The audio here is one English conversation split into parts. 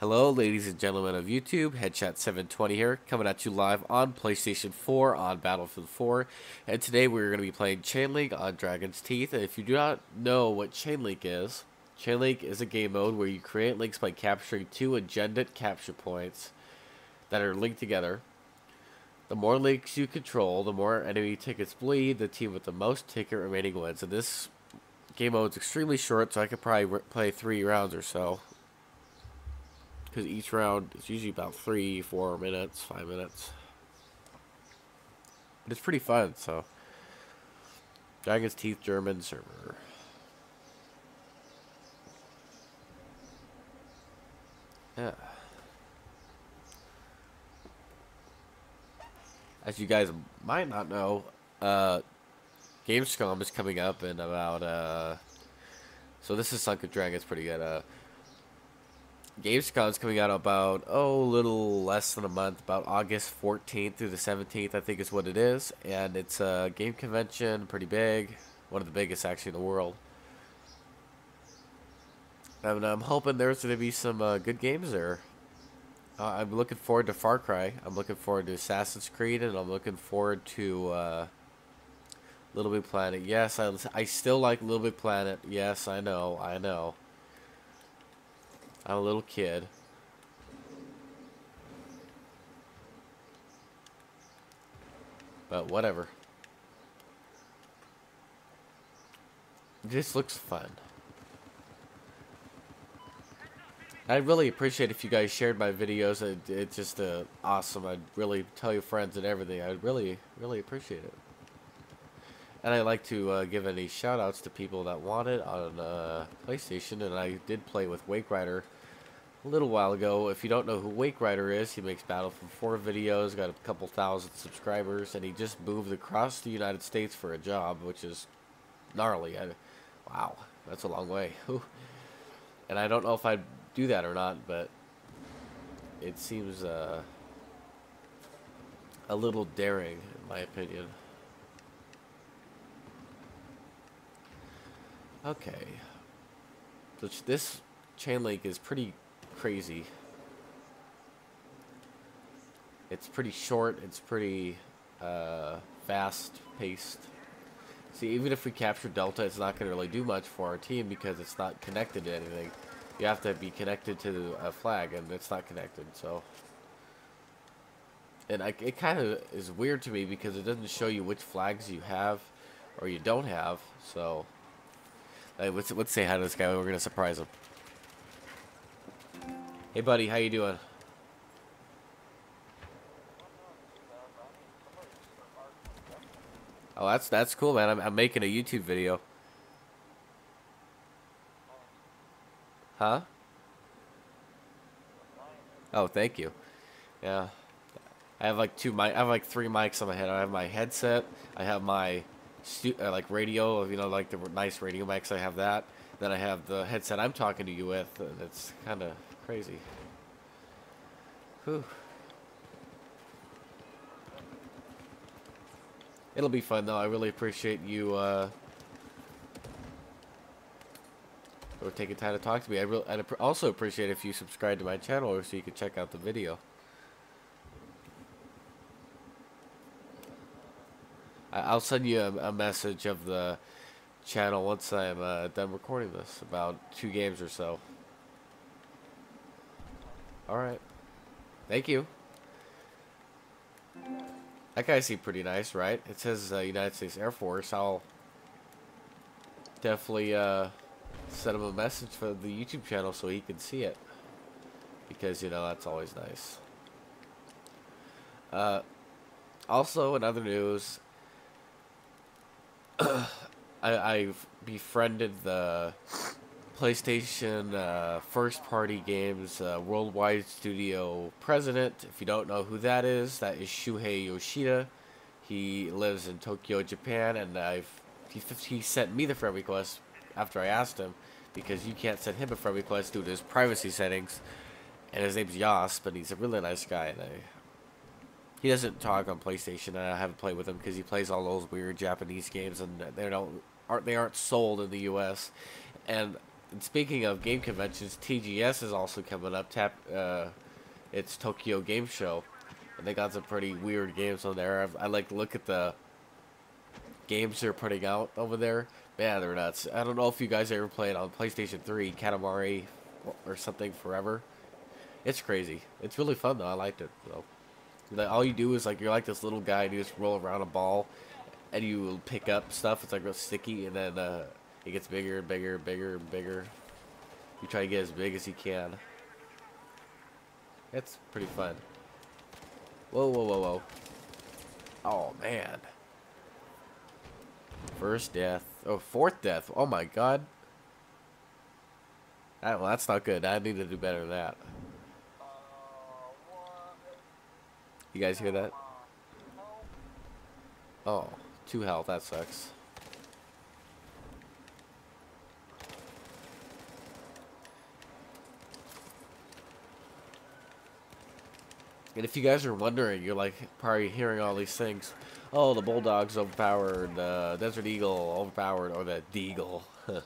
Hello, ladies and gentlemen of YouTube. Headshot720 here, coming at you live on PlayStation 4 on Battlefield 4. And today we're going to be playing Chain Link on Dragon's Teeth. And if you do not know what Chain Link is, Chain Link is a game mode where you create links by capturing two agended capture points that are linked together. The more links you control, the more enemy tickets bleed. The team with the most ticket remaining wins. And this game mode is extremely short, so I could probably play three rounds or so because each round is usually about three, four minutes, five minutes. But it's pretty fun, so. Dragon's Teeth German server. Yeah. As you guys might not know, uh, Gamescom is coming up in about, uh, so this is Sunken Dragon, it's pretty good, uh, Gamescom's coming out about, oh, a little less than a month, about August 14th through the 17th, I think is what it is. And it's a game convention, pretty big, one of the biggest actually in the world. And I'm hoping there's going to be some uh, good games there. Uh, I'm looking forward to Far Cry. I'm looking forward to Assassin's Creed, and I'm looking forward to uh, Little Big Planet. Yes, I, I still like Little Big Planet. Yes, I know, I know. A little kid. But whatever. This looks fun. I'd really appreciate if you guys shared my videos. It, it's just uh, awesome. I'd really tell your friends and everything. I'd really, really appreciate it. And I like to uh, give any shout outs to people that want it on uh, PlayStation. And I did play with Wake Rider a little while ago. If you don't know who Wake Rider is, he makes Battlefield 4 videos, got a couple thousand subscribers, and he just moved across the United States for a job, which is gnarly. I, wow, that's a long way. and I don't know if I'd do that or not, but it seems uh, a little daring, in my opinion. Okay. This chain link is pretty crazy. It's pretty short. It's pretty uh, fast-paced. See, even if we capture Delta, it's not going to really do much for our team because it's not connected to anything. You have to be connected to a flag, and it's not connected, so... And I, it kind of is weird to me because it doesn't show you which flags you have or you don't have, so... let's, let's say hi to this guy. We're going to surprise him. Hey, buddy, how you doing? Oh, that's that's cool, man. I'm, I'm making a YouTube video. Huh? Oh, thank you. Yeah. I have like two mic. I have like three mics on my head. I have my headset. I have my uh, like radio. You know, like the nice radio mics. I have that. Then I have the headset I'm talking to you with, and it's kind of crazy. Whew. It'll be fun though. I really appreciate you uh, taking time to talk to me. I really, I'd also appreciate if you subscribe to my channel so you can check out the video. I'll send you a, a message of the channel once I'm uh, done recording this, about two games or so. Alright. Thank you. That guy seemed pretty nice, right? It says uh, United States Air Force. I'll definitely uh, send him a message for the YouTube channel so he can see it. Because, you know, that's always nice. Uh, also, in other news, I, I've befriended the PlayStation uh, first party games uh, worldwide studio president. If you don't know who that is, that is Shuhei Yoshida. He lives in Tokyo, Japan, and I've he, he sent me the friend request after I asked him because you can't send him a friend request due to his privacy settings. And his name's Yas, but he's a really nice guy, and I he doesn't talk on PlayStation, and I haven't played with him because he plays all those weird Japanese games, and they don't aren't they aren't sold in the U.S. And and speaking of game conventions, TGS is also coming up. Tap, uh, it's Tokyo Game Show, and they got some pretty weird games on there. I've, I like to look at the games they're putting out over there. Man, they're nuts. I don't know if you guys ever played on PlayStation 3, Katamari, or something forever. It's crazy. It's really fun though. I liked it. Like, all you do is like you're like this little guy. And you just roll around a ball, and you pick up stuff. It's like real sticky, and then uh, it gets bigger and bigger and bigger and bigger. You try to get as big as you can. It's pretty fun. Whoa, whoa, whoa, whoa. Oh man. First death. Oh, fourth death. Oh my god. That, well, that's not good. I need to do better than that. You guys hear that? Oh, two health. That sucks. And if you guys are wondering, you're like probably hearing all these things. Oh, the Bulldog's overpowered, the Desert Eagle overpowered, or the Deagle.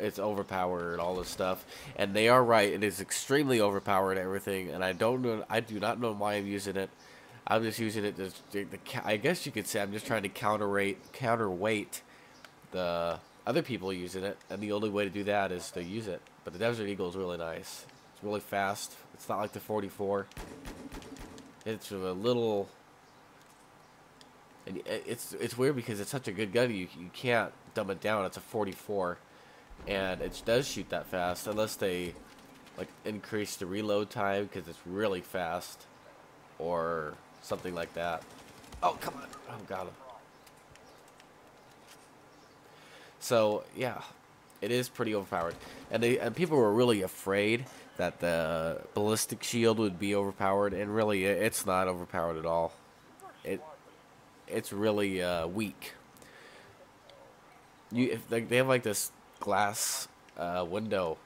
it's overpowered, all this stuff. And they are right. It is extremely overpowered, everything. And I don't know, I do not know why I'm using it. I'm just using it to, the, I guess you could say I'm just trying to counterweight, counterweight the other people using it. And the only way to do that is to use it. But the Desert Eagle is really nice. It's really fast. It's not like the 44. It's a little and it's it's weird because it's such a good gun. You you can't dumb it down. It's a 44, and it does shoot that fast unless they like increase the reload time because it's really fast, or something like that. Oh come on! Oh got him. So yeah, it is pretty overpowered, and they and people were really afraid that the ballistic shield would be overpowered, and really it's not overpowered at all. It it's really uh, weak. You if they, they have like this glass uh, window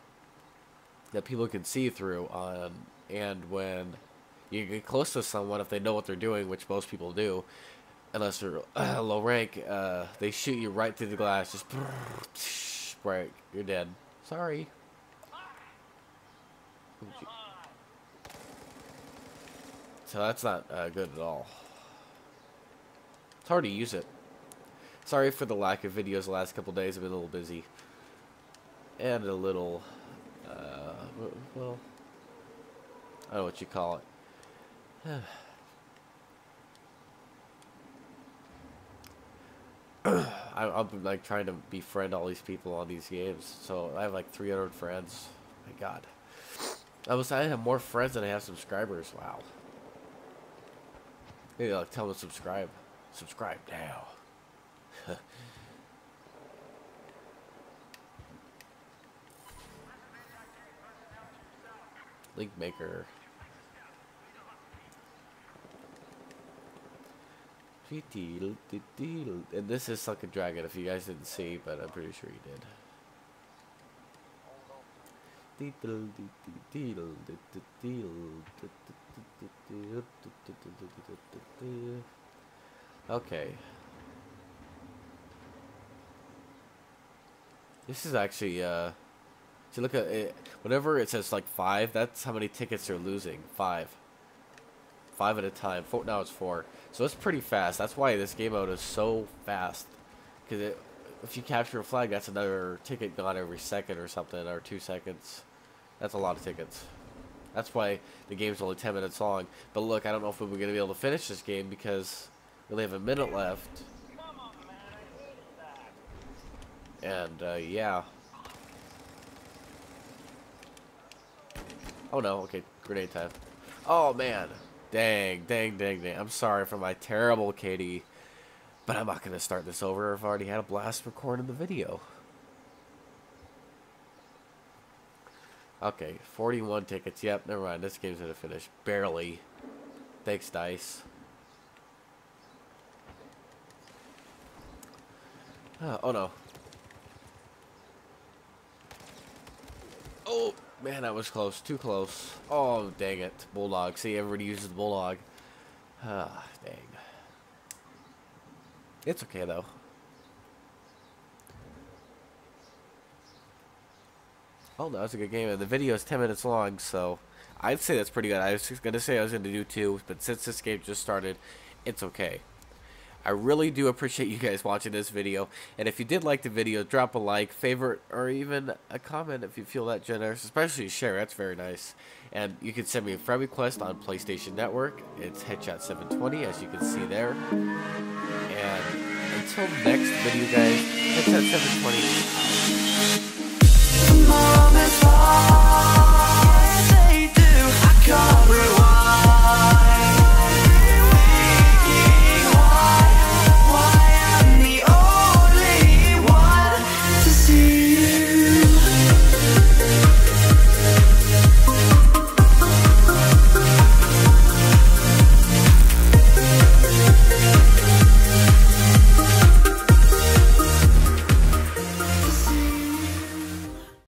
that people can see through on, and when you get close to someone, if they know what they're doing, which most people do, unless they're uh, low rank, uh, they shoot you right through the glass, just break, you're dead. Sorry. So that's not uh, good at all It's hard to use it. Sorry for the lack of videos the last couple days. I've been a little busy. And a little, uh, well, I don't know what you call it. I, am like trying to befriend all these people on these games. So I have like 300 friends. My God. I was I have more friends than I have subscribers. Wow. Maybe like tell them to subscribe. Subscribe now. Link maker. And this is Sunken Dragon if you guys didn't see, but I'm pretty sure you did. Okay. This is actually, uh, you look at it, whenever it says like five, that's how many tickets they're losing. Five. Five at a time. Four, now it's four. So it's pretty fast. That's why this game mode is so fast. Because if you capture a flag, that's another ticket gone every second or something, or two seconds. That's a lot of tickets. That's why the game's only 10 minutes long. But look, I don't know if we're going to be able to finish this game because we only have a minute left. And, uh, yeah. Oh no, okay, grenade time. Oh man. Dang, dang, dang, dang. I'm sorry for my terrible KD. But I'm not going to start this over. I've already had a blast recording the video. Okay, 41 tickets. Yep, never mind. This game's going to finish. Barely. Thanks, Dice. Uh, oh no. Oh, man, that was close. Too close. Oh, dang it. Bulldog. See, everybody uses the Bulldog. Ah, dang. It's okay, though. Oh, that was a good game. The video is 10 minutes long, so I'd say that's pretty good. I was going to say I was going to do two, but since this game just started, it's okay. I really do appreciate you guys watching this video. And if you did like the video, drop a like, favorite, or even a comment if you feel that generous. Especially share, that's very nice. And you can send me a friend request on PlayStation Network. It's Headshot720, as you can see there. And until next video, guys, Headshot720